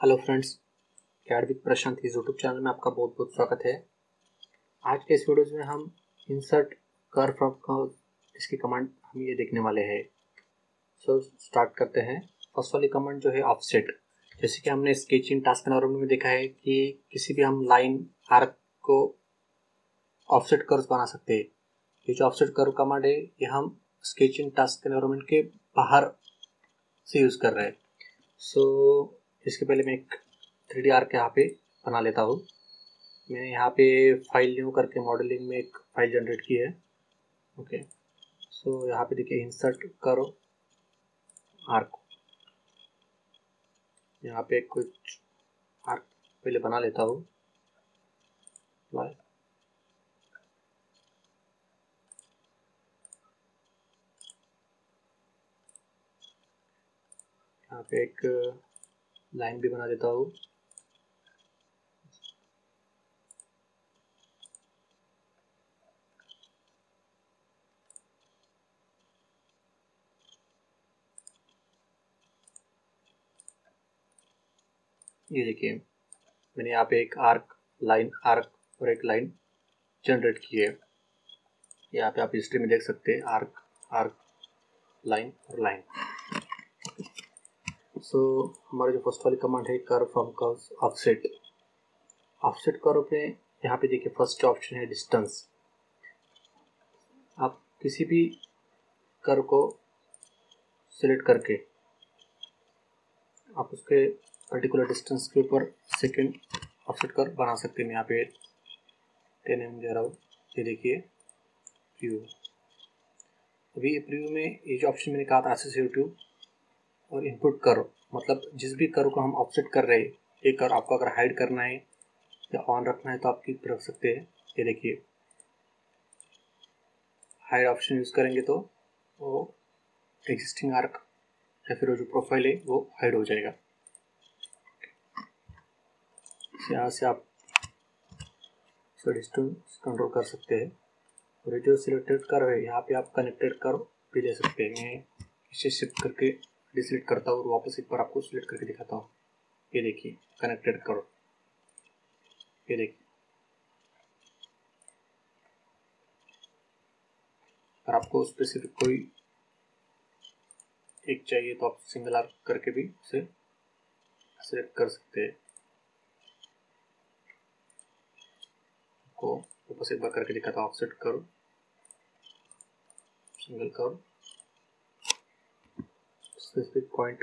Hello friends CAD with Prashant इस YouTube channel में आपका बहुत बहुत स्वागत है। आज के इस वीडियोज़ में हम इंसर्ट कर फ्रॉम कर्व इसकी कमांड हम ये देखने वाले हैं। सो so, स्टार्ट करते हैं। फ़र्स्ट वाली कमांड जो है ऑफसेट जैसे कि हमने स्केचिंग टास्क एनवायरमेंट में देखा है कि किसी भी हम लाइन आर्क को ऑफसेट कर्व बना सकते हैं। ये जो ऑफसेट कर्व कमांड है ये हम स्केचिंग टास्क एनवायरमेंट के बाहर से यूज़ कर रहे हैं। सो so, इसके पहले मैं एक थ्री डी आर्क यहाँ पे बना लेता हूँ। मैंने यहाँ पे फ़ाइल न्यू करके मॉडलिंग में एक फ़ाइल जनरेट की है। ओके सो so, यहाँ पे देखिए इंसर्ट करो। आर्क यहाँ पे कुछ आर्क पहले बना लेता हूँ। यहाँ पे एक लाइन भी बना देता हूँ। ये देखिए, मैंने यहाँ पे एक आर्क लाइन, आर्क और एक लाइन जनरेट की है। यहाँ पे आप हिस्ट्री में देख सकते हैं, आर्क आर्क, लाइन और लाइन। सो so, हमारा जो फ़र्स्ट वाली कमांड है curve from curve offset offset curve पे यहाँ पे देखिए फ़र्स्ट ऑप्शन है डिस्टेंस आप किसी भी कर को सिलेक्ट करके आप उसके पर्टिकुलर डिस्टेंस के ऊपर सेकेंड ऑफसेट कर बना सकते हैं। यहाँ पे टेन एम दे रहा हूँ। ये देखिए प्रीव्यू अभी प्रीव्यू में ये जो ऑप्शन मैंने कहा था एसोसिएटिव और इनपुट करो। मतलब जिस भी कर को हम ऑफसेट कर रहे हैं ये कर आपको अगर हाइड करना है या ऑन रखना है तो आप क्लिक रख सकते हैं। ये देखिए। हाइड ऑप्शन यूज़ करेंगे तो वो एग्जिस्टिंग आर्क या फिर वो जो प्रोफ़ाइल है, वो हाइड हो जाएगा। यहाँ से आप डिस्टेंस कंट्रोल कर सकते हैं। और जो सिलेक्टेड कर है, यहाँ पे आप कनेक्टेड कर भी ले सकते हैं। मैं इसे शिफ्ट करके डिसलेक्ट करता हूँ और वापस एक बार आपको सिलेक्ट करके दिखाता हूँ। ये देखिए कनेक्टेड करो ये देखिए। अगर आपको स्पेसिफिक कोई एक चाहिए तो आप सिंगल आर करके भी उसे सिलेक्ट कर सकते हैं। को वापस एक बार करके दिखाता हूँ ऑफसेट करो। सिंगल करो specific point.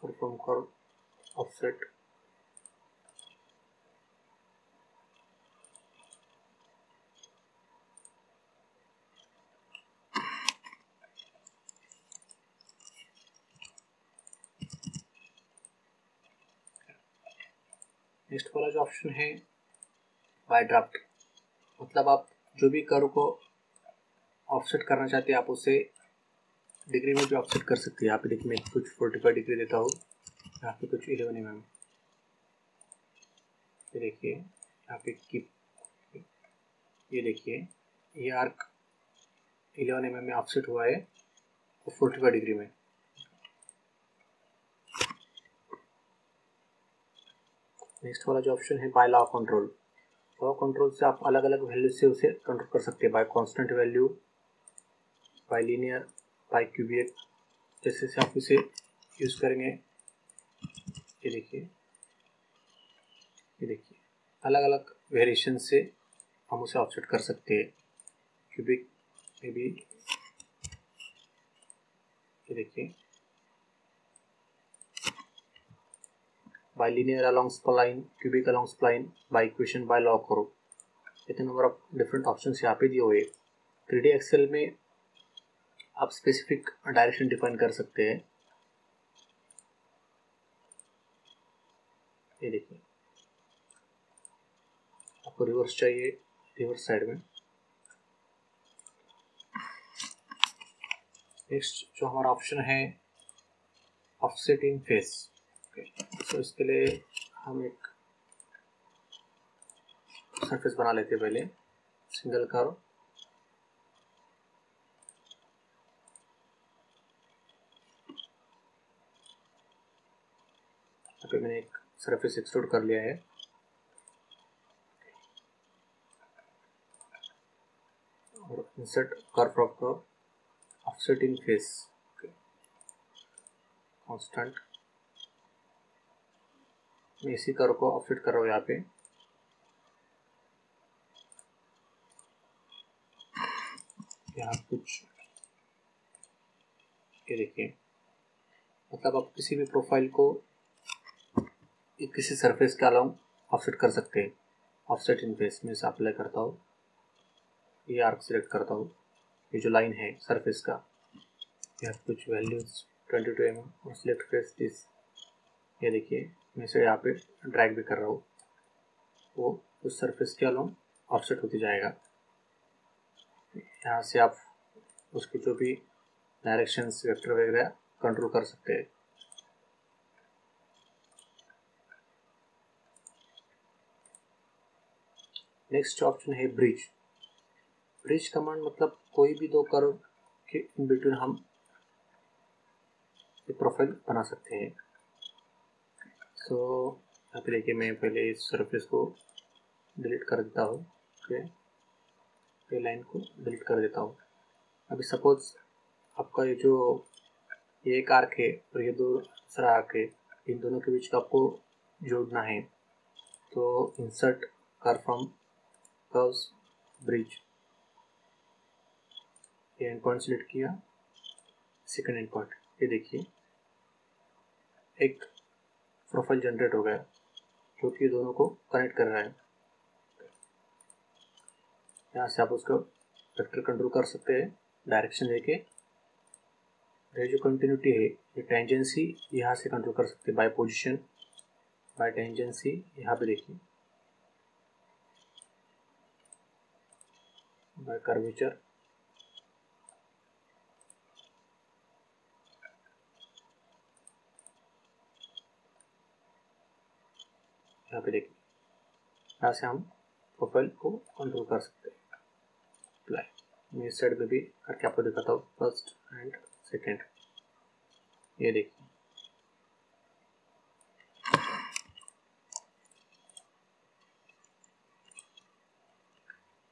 Perform curve offset next वाला जो ऑप्शन है बाय ड्राफ्ट मतलब आप जो भी कर को ऑफसेट करना चाहते हैं, आप उसे डिग्री में भी ऑफसेट कर सकते हैं। यहाँ पे देखिए, मैं कुछ फोर्टी फाइव डिग्री देता हूँ। यहाँ पे कुछ इलेवन एम एम ये देखिए, यहाँ पे कीप ये देखिए, ये आर्क इलेवन एम एम में ऑफसेट हुआ है फोर्टी फाइव डिग्री में। नेक्स्ट वाला जो ऑप्शन है by law control law control से आप अलग अलग वैल्यू से उसे कंट्रोल कर सकते हैं by constant value by linear by cubic जैसे से आप इसे यूज़ करेंगे, ये देखिए ये देखिए अलग अलग वेरिएशन से हम उसे ऑफसेट कर सकते हैं. क्यूबिक में भी ये देखिए by linear along spline, cubic along spline, by equation, by log करो। इतने नंबर ऑफ़ डिफरेंट ऑप्शन यहाँ पे दिए हुए थ्री डी एक्सेल में आप स्पेसिफिक डायरेक्शन डिफाइन कर सकते हैं। ये देखिए। आपको रिवर्स चाहिए रिवर्स साइड में। नेक्स्ट जो हमारा ऑप्शन है ऑफसेटिंग फेस ओके सो इसके लिए हम एक सरफेस बना लेते हैं पहले सिंगल कर्व पे मैंने एक सरफेस एक्सट्रूड कर लिया है। और insert curve of curve offsetting face constant इसी कर्व को ऑफसेट कर रहा हूँ यहाँ पे। यहाँ कुछ ये देखिए। मतलब आप किसी भी प्रोफ़ाइल को किसी सरफेस के अलाउ ऑफसेट कर सकते हैं। ऑफसेट इन फेस में से अप्लाई करता हूँ। ये आर्क सेलेक्ट करता हूँ। ये जो लाइन है सरफेस का यहाँ कुछ वैल्यूज़ ट्वेंटी टू एम और सिलेक्ट फेस दिस ये देखिए, मैं इसे यहाँ पे ड्रैग भी कर रहा हूँ। वो उस सरफेस के अलाउ ऑफसेट होती जाएगा। यहाँ से आप उसकी जो भी डायरेक्शंस वेक्टर वगैरह कंट्रोल कर सकते हैं। नेक्स्ट ऑप्शन है ब्रिज ब्रिज कमांड मतलब कोई भी दो कर्व के इन बिटवीन हम प्रोफ़ाइल बना सकते हैं। सो यहाँ देखिए मैं पहले इस सरफेस को डिलीट कर देता हूँ ओके ये लाइन को डिलीट कर देता हूँ। अभी सपोज़ आपका ये जो ये एक आर्क है और ये दो दूसरा आर्क है, इन दोनों के बीच का आपको जोड़ना है। तो insert curve from curves bridge ये एंड पॉइंट सिलेक्ट किया। सेकंड एंड पॉइंट ये देखिए। एक प्रोफ़ाइल जनरेट हो गया जो कि दोनों को कनेक्ट कर रहा है। यहाँ से आप उसको वेक्टर कंट्रोल कर सकते हैं डायरेक्शन देके ये जो कंटिन्यूटी है, ये टेंजेंसी यहाँ से कंट्रोल कर सकते हैं बाय पोजीशन बाय टेंजेंसी यहाँ पे देखिए। बाय curvature यहाँ पे देखिए। यहाँ से हम प्रोफ़ाइल को कंट्रोल कर सकते हैं। अप्लाई मैं इस साइड में भी करके आपको दिखाता हूँ। फ़र्स्ट एंड सेकेंड ये देखिए।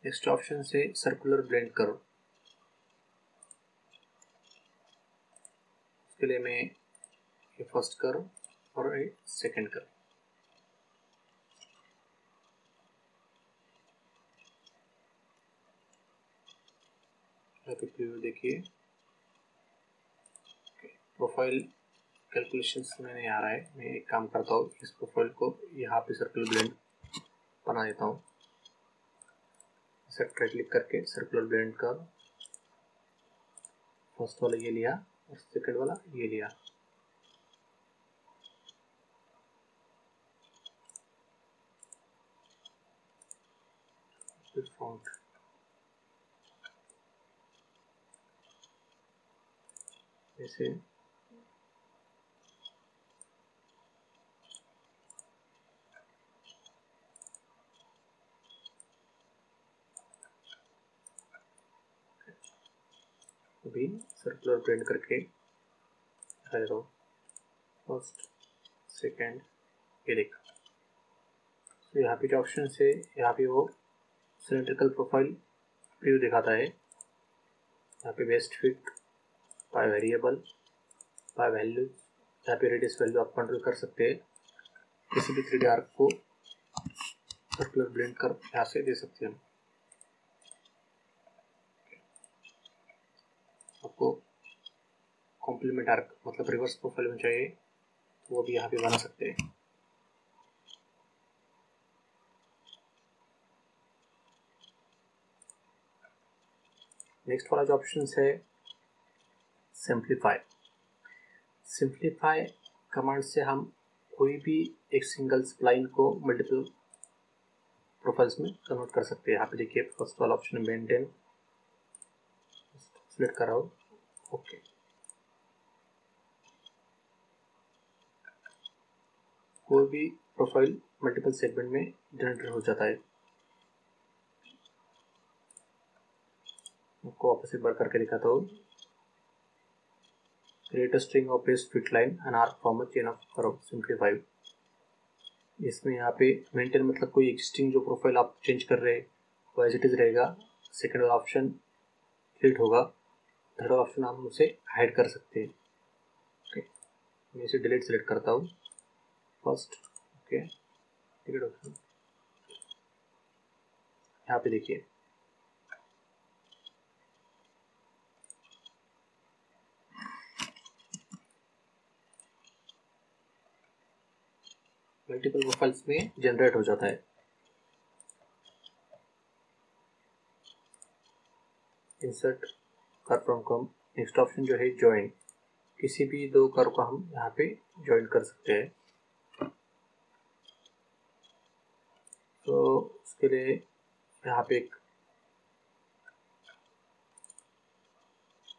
नेक्स्ट ऑप्शन से सर्कुलर ब्लेंड करो। इसके लिए मैं ये फ़र्स्ट करो और ये सेकंड करो। देखिए। प्रोफ़ाइल कैलकुलेशंस में नहीं आ रहा है मैं एक काम करता हूँ, इस प्रोफ़ाइल को यहाँ पे सर्कुलर ब्लेंड बना देता हूँ। सेट क्लिक करके सर्कुलर ब्लेंड का फ़र्स्ट वाला ये लिया और सेकंड वाला ये लिया। फॉन्ट जैसे भी सर्कुलर प्रिंट करके दिखा देता हूँ। फ़र्स्ट सेकेंड ये देखा। तो यहाँ पे जो ऑप्शन से, यहाँ पे वो सिलेंड्रिकल प्रोफ़ाइल व्यू दिखाता है। यहाँ पे best fit by variable by value यहाँ पे रेडियस वैल्यू आप कंट्रोल कर सकते हैं। किसी भी थ्री आर्क को सर्कुलर ब्लेंड कर यहाँ से दे सकते हैं। आपको कॉम्प्लीमेंट आर्क मतलब रिवर्स प्रोफ़ाइल में चाहिए तो वो भी यहाँ पे बना सकते हैं। नेक्स्ट वाला जो ऑप्शन है सिंप्लीफाई। सिंप्लीफाई कमांड से हम कोई भी एक सिंगल स्प्लाइन को मल्टीपल प्रोफाइल्स में कन्वर्ट कर सकते हैं। यहाँ पे देखिए फ़र्स्ट वाला ऑप्शन मेंटेन सिलेक्ट कर रहा हूँ ओके कोई भी प्रोफ़ाइल मल्टीपल सेगमेंट में जनरेट हो जाता है। आपको वापस एक बार करके दिखाता हूँ। Create a string of base fit line and arc from a chain of curve simplify इसमें यहाँ पे मेंटेन मतलब कोई एग्जिस्टिंग जो प्रोफ़ाइल आप चेंज कर रहे हैं, वो एज इट इज़ रहेगा। सेकेंड ऑप्शन क्लिक होगा। थर्ड ऑप्शन आप उसे हाइड कर सकते हैं। ओके मैं इसे डिलीट सेलेक्ट करता हूँ। फ़र्स्ट ओके डिलीट ऑप्शन यहाँ पे देखिए। मल्टीपल प्रोफाइल्स में जनरेट हो जाता है। इंसर्ट कर फ्रॉम कम नेक्स्ट ऑप्शन जो है ज्वाइन किसी भी दो कर को हम यहाँ पे ज्वाइन कर सकते हैं। तो उसके लिए यहाँ पे एक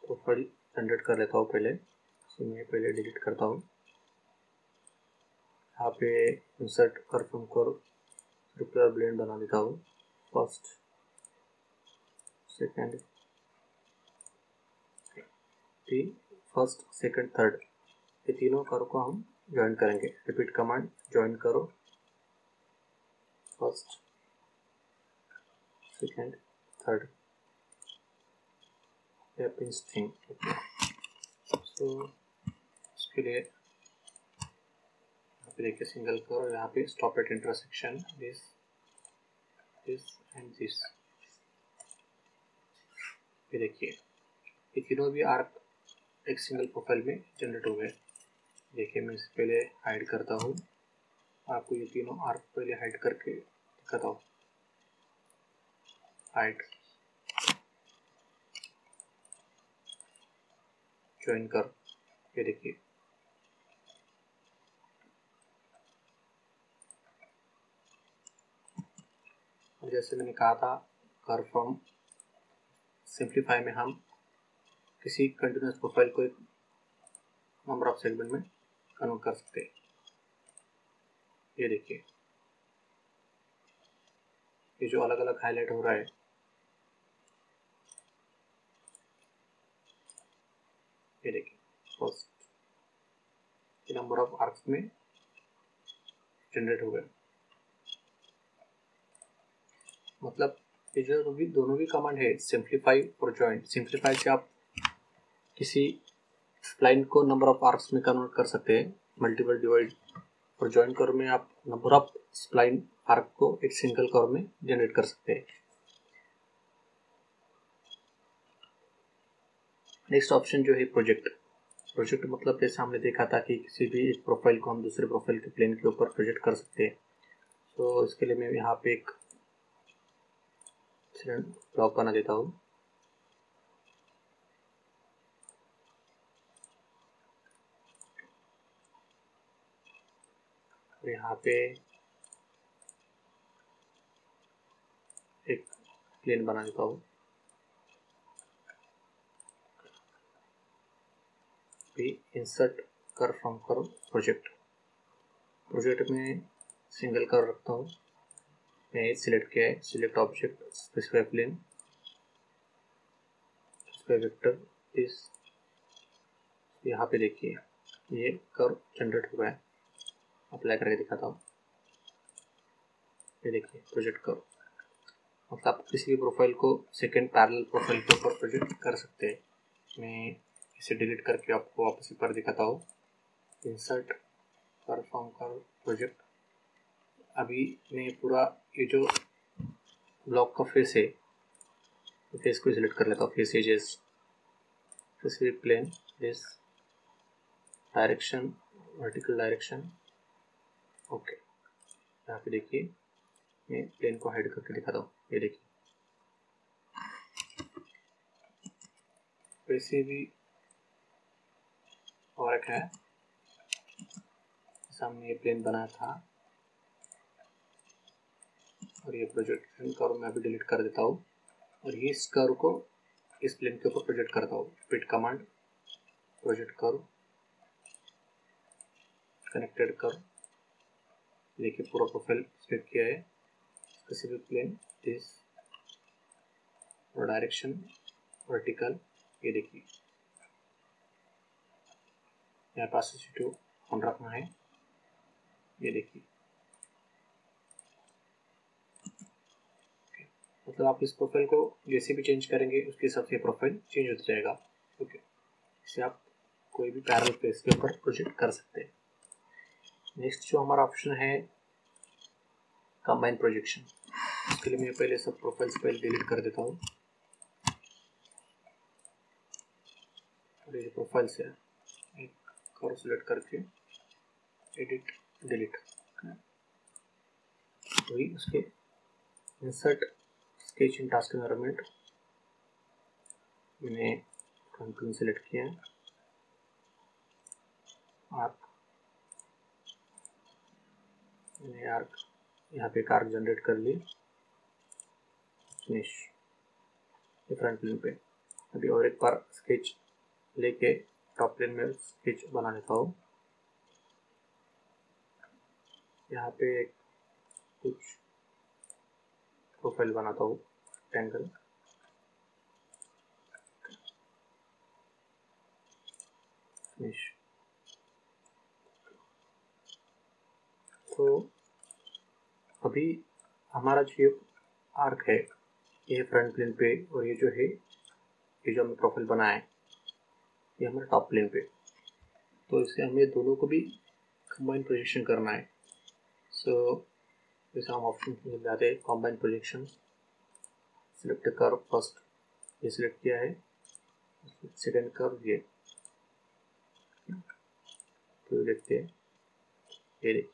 प्रोफ़ाइल जनरेट कर लेता हूँ पहले। मैं पहले डिलीट करता हूँ। यहाँ पे इंसर्ट कर फ्रॉम कर रिपेयर ब्लेंड बना देता हूँ। First second three first second third ये तीनों कर को हम ज्वाइन करेंगे। रिपीट कमांड ज्वाइन करो। First second third pin string so इसके लिए पे देखिए सिंगल करो यहाँ पे stop at intersection this this and this ये देखिए ये तीनों भी आर्क एक सिंगल प्रोफ़ाइल में जनरेट हो गए देखिए मैं इसे पहले हाइड करता हूँ। आपको ये तीनों आर्क पहले हाइड करके दिखाता हूँ। हाइड ज्वाइन कर। ये देखिए जैसे मैंने कहा था कर फ्रॉम सिंप्लीफाई में हम किसी कंटिन्यूस प्रोफ़ाइल को एक नंबर ऑफ़ सेगमेंट में कन्वर्ट कर सकते हैं। ये देखिए। ये जो अलग अलग हाईलाइट हो रहा है। ये देखिए फ़र्स्ट नंबर ऑफ़ आर्क्स में जनरेट हो गए मतलब ये जो भी दोनों भी कमांड है सिंप्लीफाई और ज्वाइन सिंप्लीफाई से आप किसी स्प्लाइन को नंबर ऑफ़ आर्क्स में कन्वर्ट कर सकते हैं. मल्टीपल डिवाइड और ज्वाइन कर में आप नंबर ऑफ़ स्प्लाइन आर्क को एक सिंगल कर में जनरेट कर सकते हैं. नेक्स्ट ऑप्शन जो है प्रोजेक्ट प्रोजेक्ट मतलब जैसे हमने देखा था कि किसी भी एक प्रोफ़ाइल को हम दूसरे प्रोफ़ाइल के प्लेन के ऊपर प्रोजेक्ट कर सकते हैं. तो इसके लिए मैं यहाँ पे एक ब्लॉक बना देता हूँ। और यहाँ पे एक प्लेन बना देता हूँ। इंसर्ट कर फ्रॉम कर प्रोजेक्ट प्रोजेक्ट में सिंगल कर रखता हूँ। मैं सिलेक्ट किया है select object specify plane specify vector इस, यहाँ पे देखिए, ये कर जनरेट हुआ है। अप्लाई करके दिखाता हूँ। ये देखिए प्रोजेक्ट करो मतलब आप किसी भी प्रोफ़ाइल को सेकेंड पैरेलल प्रोफ़ाइल के ऊपर प्रोजेक्ट कर सकते हैं। मैं इसे डिलीट करके आपको वापस बार दिखाता हूँ। इंसर्ट परफॉर्म कर प्रोजेक्ट अभी मैं पूरा ये जो ब्लॉक का फेस है फेस को सिलेक्ट कर लेता हूँ। Face edges face plane this direction vertical direction okay यहाँ पे देखिए, मैं प्लेन को हाइड करके दिखाता हूँ। ये देखिए। वैसे भी और है, सामने ये प्लेन बना था। और ये प्रोजेक्ट कर्व मैं अभी डिलीट कर देता हूँ। और ये इस कर्व को, इस प्लेन के ऊपर प्रोजेक्ट करता हूँ। पिट कमांड प्रोजेक्ट करो कनेक्टेड करो देखिए पूरा प्रोफ़ाइल सेट किया है। स्पेसिफिक प्लेन दिस और डायरेक्शन वर्टिकल ये देखिए। यहाँ पास ऑन रखना है। ये देखिए। मतलब आप इस प्रोफ़ाइल को जैसे भी चेंज करेंगे, उसके हिसाब से प्रोफ़ाइल चेंज होता जाएगा। ओके इसे आप कोई भी पैरल पे इसके ऊपर प्रोजेक्ट कर सकते हैं। नेक्स्ट जो हमारा ऑप्शन है कंबाइन प्रोजेक्शन उसके लिए मैं पहले सब प्रोफाइल्स पहले डिलीट कर देता हूँ। ये प्रोफाइल्स है, एक करो सिलेक्ट करके एडिट डिलीट वही उसके insert sketch in task environment मैंने फ्रंट सेलेक्ट किया आर्क मैंने आर्क यहाँ पे एक आर्क जनरेट कर ली। फिनिश फ्रंट प्लेन पे। अभी और एक बार स्केच लेके टॉप प्लेन में स्केच बना लेता हूँ यहाँ पे कुछ प्रोफ़ाइल बनाता हूँ रेक्टेंगल फिनिश तो अभी हमारा जो आर्क है ये फ्रंट प्लेन पे और ये जो है ये जो हमने प्रोफ़ाइल बनाया है ये हमारे टॉप प्लेन पे। तो इसे हमें दोनों को भी कंबाइन प्रोजेक्शन करना है। सो so, जैसे हम ऑप्शन मिल जाते हैं कॉम्बाइन प्रोजेक्शन सिलेक्ट कर फ़र्स्ट ये सिलेक्ट किया है। सेकेंड कर ये। तो देखते हैं। ये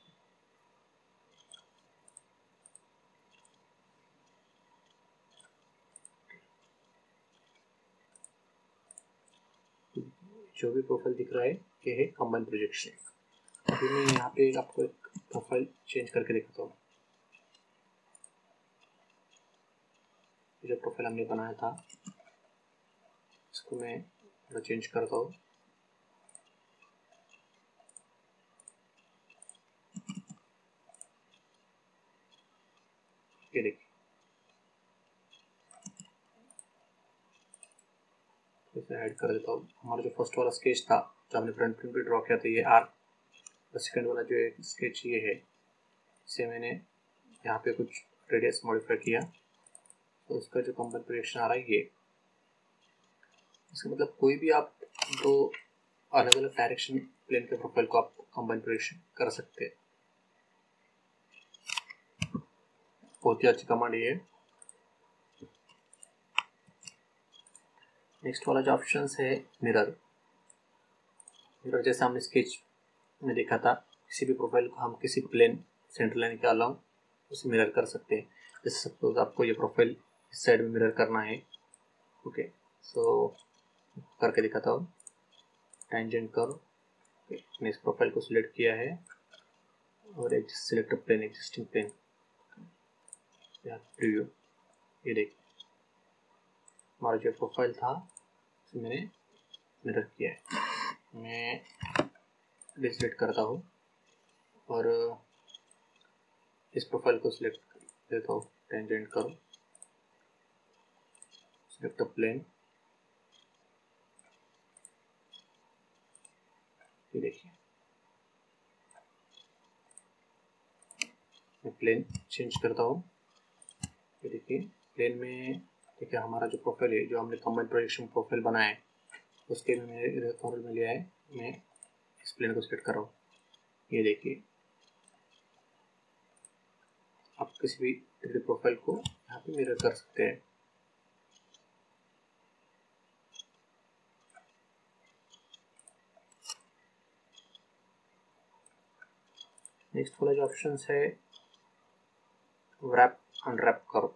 जो भी प्रोफ़ाइल दिख रहा है, ये है कॉम्बाइन प्रोजेक्शन अभी मैं यहाँ पे आपको एक प्रोफ़ाइल चेंज करके दिखाता हूँ। जो प्रोफ़ाइल हमने बनाया था, इसको मैं थोड़ा चेंज करता हूँ। ये देखिए। इसे ऐड कर देता हूँ। हमारा जो फ़र्स्ट वाला स्केच था, जो हमने फ्रंट प्रिंट पे ड्रॉ किया था, ये आर सेकेंड वाला जो स्केच ये है, इसे मैंने यहाँ पे कुछ रेडियस मॉडिफाई किया। तो उसका जो कंपन प्रोजेक्शन आ रहा है ये। इसका मतलब कोई भी आप दो अलग अलग डायरेक्शन प्लेन के प्रोफ़ाइल को आप कंबाइन प्रोजेक्शन कर सकते हैं। बहुत ही अच्छी कमांड ये नेक्स्ट वाला जो ऑप्शन है मिरर मिरर जैसे हमने स्केच में देखा था, किसी भी प्रोफ़ाइल को हम किसी प्लेन सेंटर लाइन के अलाउ उसे मिरर कर सकते हैं। जैसे सपोज़ आपको ये प्रोफ़ाइल इस साइड में मिरर करना है। ओके सो करके दिखाता हूँ। टेंजेंट करो। मैंने इस प्रोफ़ाइल को सिलेक्ट किया है। और एक select plane existing plane preview ये देख। हमारा जो प्रोफ़ाइल था उसे मैंने मिरर किया है। मैं डिसलेक्ट करता हूँ। और, इस प्रोफ़ाइल को सिलेक्ट देता हूँ। टेंजेंट करो। A plane ये देखिए मैं प्लेन चेंज करता हूँ। ये देखिए प्लेन में देखिए हमारा जो प्रोफ़ाइल है, जो हमने कम्बाइन प्रोजेक्शन प्रोफ़ाइल बनाया है, उसके में मेरे कॉर्नर में लिया है। मैं इस प्लेन को सेलेक्ट कर रहा हूँ। ये देखिए। आप किसी भी प्रोफ़ाइल को यहाँ पे मिरर कर सकते हैं। नेक्स्ट वाला जो ऑप्शन है रैप अनरैप करो।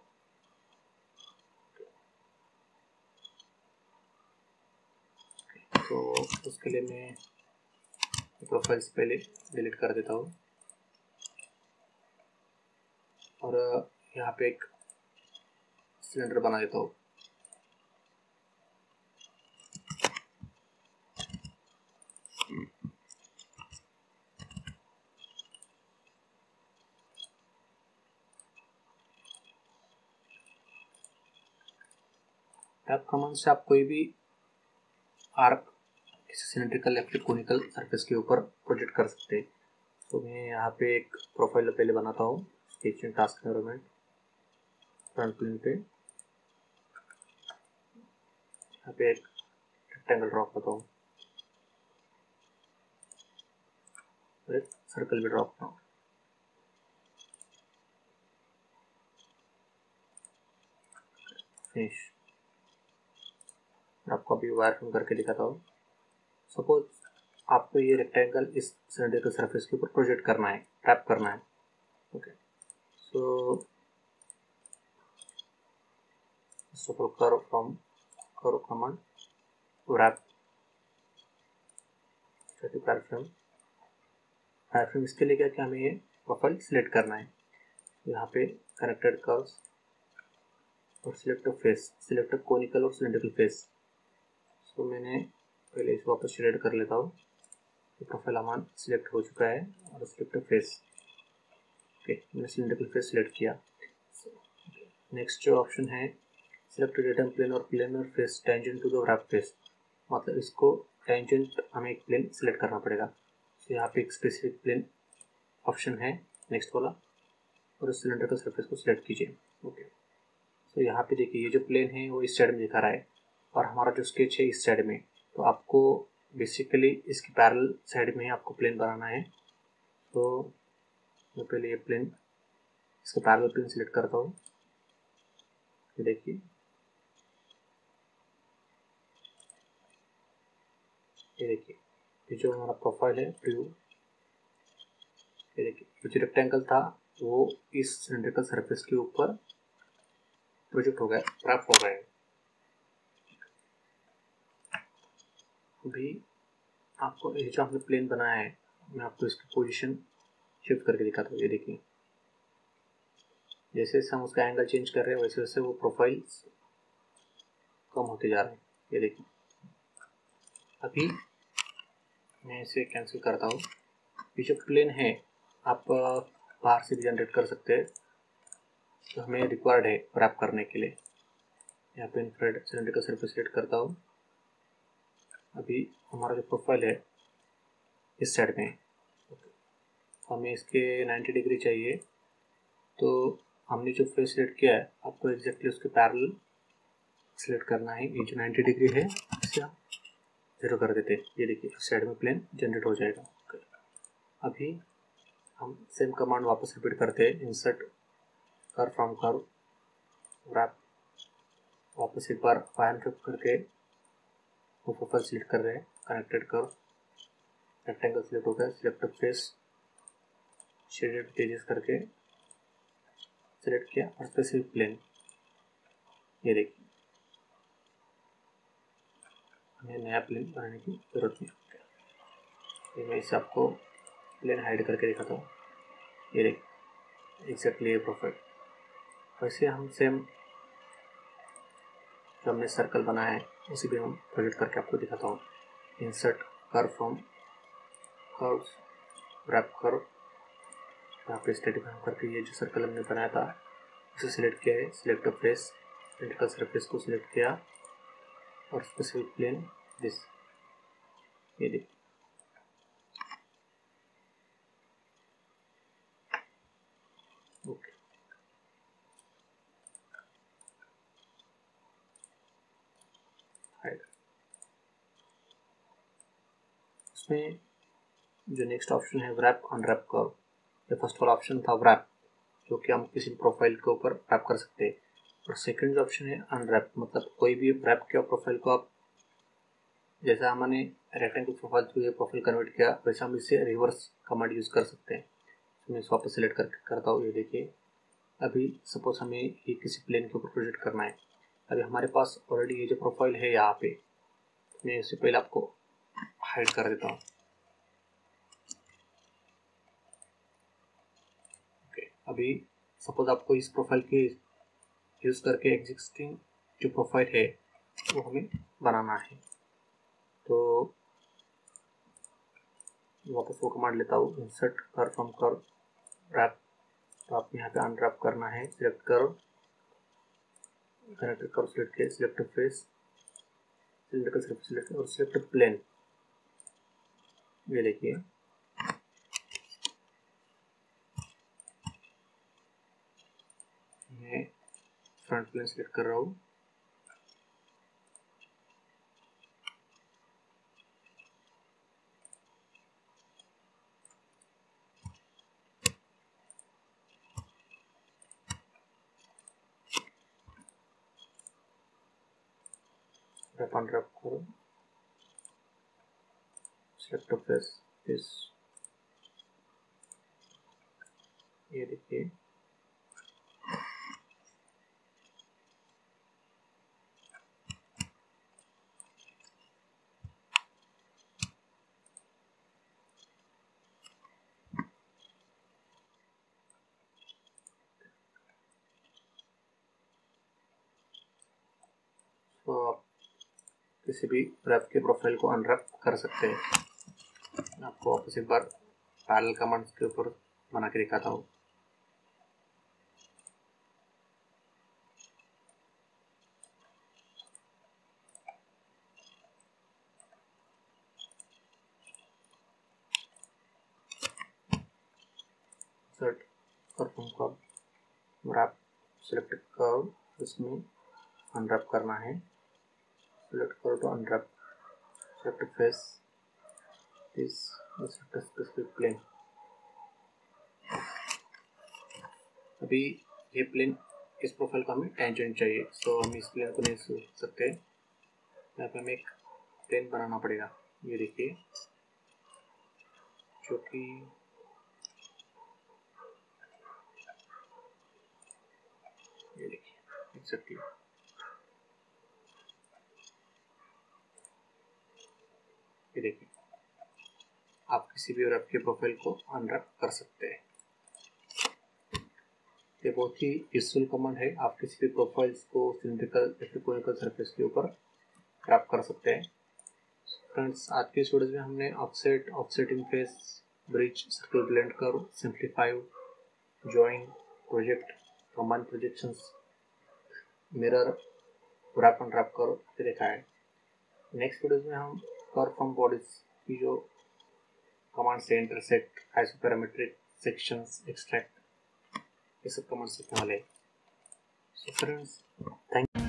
तो उसके लिए मैं प्रोफाइल्स पहले डिलीट कर देता हूँ। और यहाँ पे एक सिलेंडर बना देता हूँ। टैप कमांड से आप कोई भी आर्क किसी सिलेंड्रिकल या फिर कोनिकल सरफेस के ऊपर प्रोजेक्ट कर सकते हैं। तो मैं यहाँ पे एक प्रोफ़ाइल पहले बनाता हूँ sketching task environment front plane पे। यहाँ पे एक रेक्टेंगल ड्रॉ करता हूँ। एक सर्कल भी ड्रॉ करता हूँ। फिनिश आपको अभी वायर फ्रम करके दिखाता हूँ। सपोज़ आपको ये रेक्टेंगल इस सिलेंडर सरफेस के ऊपर प्रोजेक्ट करना है टैप करना है okay so suppose curve from curve command wrap पैराफ्रेम पैराफ्रेम इसके लिए क्या क्या हमें ये प्रोफ़ाइल सिलेक्ट करना है। यहाँ पे कनेक्टेड कर्व्स और सिलेक्ट फेस सिलेक्ट कोनिकल और सिलेंड्रिकल फेस तो मैंने पहले इस वापस सिलेक्ट कर लेता हूँ। तो प्रोफ़ाइल अमान सिलेक्ट हो चुका है और सिलेक्ट फेस ओके मैंने सिलेंड्रिकल फेस सिलेक्ट किया। नेक्स्ट जो ऑप्शन है सिलेक्ट डेटम प्लेन और प्लेन और face tangent to the wrap face मतलब इसको टेंजेंट हमें एक प्लेन सिलेक्ट करना पड़ेगा। तो यहाँ पे एक स्पेसिफिक प्लेन ऑप्शन है नेक्स्ट वाला। और सिलेंडर का सरफेस को सिलेक्ट कीजिए। ओके तो यहाँ पे देखिए, ये जो प्लेन है, वो इस साइड में दिखा रहा है। और हमारा जो स्केच है इस साइड में तो आपको बेसिकली इसकी पैरल साइड में आपको प्लेन बनाना है। तो मैं पहले ये प्लेन इसका पैरल प्लेन सिलेक्ट करता हूँ। ये देखिए। ये देखिए। ये जो हमारा प्रोफ़ाइल है व्यू ये देखिए। जो रेक्टेंगल था, वो इस सिलेंड्रिकल सरफेस के ऊपर प्रोजेक्ट हो गया रैप हो गया अभी आपको ये जो आपने प्लेन बनाया है, मैं आपको इसकी पोजीशन शिफ्ट करके दिखाता हूँ। ये देखिए। जैसे जैसे हम उसका एंगल चेंज कर रहे हैं, वैसे वैसे वो प्रोफ़ाइल कम होते जा रहे हैं। ये देखिए। अभी मैं इसे कैंसिल करता हूँ। ये जो प्लेन है, आप बाहर से भी जनरेट कर सकते हैं। तो हमें रिक्वायर्ड है रैप करने के लिए। यहाँ पे इन्फ्रेड सिलेंडर का सरफेस करता हूँ। अभी हमारा जो प्रोफ़ाइल है, इस साइड में हमें इसके 90 डिग्री चाहिए। तो हमने जो फेस सिलेक्ट किया है, आपको एग्जैक्टली उसके पैरल सेलेक्ट करना है। ये जो 90 डिग्री है इसे आप ज़ीरो कर देते हैं। ये देखिए, इस साइड में प्लेन जनरेट हो जाएगा। अभी हम सेम कमांड वापस रिपीट करते हैं। इंसर्ट कर फ्रॉम कर रैप वापस एक बार फायर करके वो प्रोफ़ाइल सिलेक्ट कर रहे हैं। कनेक्टेड कर। रेक्टेंगल सिलेक्ट हो गया। सिलेक्ट फेस शेडेड पेजेस करके सिलेक्ट किया। और स्पेसिफिक प्लेन ये देखिए। हमें नया प्लेन बनाने की ज़रूरत नहीं मैं इसे आपको प्लेन हाइड करके दिखाता हूँ। ये देखिए एग्जैक्टली ये वैसे हम सेम जो हमने सर्कल बनाया है उसी भी हम प्रोजेक्ट करके आपको दिखाता हूँ। इंसर्ट कर फ्रॉम कर्व रैप कर यहाँ पे स्टेटिक हम करके ये जो सर्कल हमने बनाया था, उसे सिलेक्ट किया है। सिलेक्ट फेस क्रिटिकल सरफेस को सिलेक्ट किया। और स्पेसिफिक प्लेन दिस ये देखिए ओके उसमें जो नेक्स्ट ऑप्शन है व्रैप अनरैप कर्व ये फ़र्स्ट वाला ऑप्शन था व्रैप जो कि हम किसी प्रोफ़ाइल के ऊपर रैप कर सकते हैं। और सेकंड ऑप्शन है अनरैप मतलब कोई भी रैप किया प्रोफ़ाइल को आप, जैसा हमने रेक्टेंगल प्रोफ़ाइल ये प्रोफ़ाइल कन्वर्ट किया, वैसे हम इसे रिवर्स कमांड यूज़ कर सकते हैं। तो मैं इस वापस सेलेक्ट करके करता हूँ, ये देखिए। अभी सपोज़ हमें ये किसी प्लेन के ऊपर प्रोजेक्ट करना है। अभी हमारे पास ऑलरेडी ये जो प्रोफ़ाइल है यहाँ पे, मैं इससे पहले आपको हाइड कर देता हूँ। ओके अभी सपोज़ आपको इस प्रोफ़ाइल के यूज़ करके एग्जिस्टिंग जो प्रोफ़ाइल है, वो हमें बनाना है। तो वापस वो कमांड लेता हूँ इंसर्ट कर फ्रॉम कर रैप तो आप यहाँ पे अनरैप करना है सिलेक्ट करो। कनेक्ट करो सिलेक्ट के सिलेक्ट फेस सिलेक्ट कर सिलेक्ट और सिलेक्ट प्लेन ये देखिए। मैं फ्रंट प्लेन सिलेक्ट कर रहा हूँ। wrap select to this ये देखिए तो किसी भी रैप के प्रोफ़ाइल को अनरैप कर सकते हैं। आपको वापस एक बार पैरल कमांड्स के ऊपर बना के दिखाता हूँ। कर रैप सिलेक्ट कर, इसमें अनरैप करना है। Select go to unwrap, select face this select specific plane. अभी ये प्लेन इस प्रोफ़ाइल का हमें टेंजेंट चाहिए। तो हम इस प्लेन को नहीं सोच सकते। यहाँ पे हमें एक प्लेन बनाना पड़ेगा। ये देखिए। जो कि ये देखिए। एग्जैक्टली ये देखिए आप किसी भी रैप के प्रोफ़ाइल को अनरैप कर सकते हैं। ये बहुत ही यूजफुल कमांड है। आप किसी भी प्रोफाइल्स को सिलिंड्रिकल या फिर कोनिकल सरफेस के ऊपर रैप कर सकते हैं। फ्रेंड्स आज के इस में हमने offset offsetting face bridge circle blend कर simplify join project command projections mirror wrap and wrap करो देखा है। नेक्स्ट वीडियोज़ में हम कर्व फ्रॉम बॉडीज की जो commands they intersect isoparametric sections extract. This is command signal. So friends, thank you.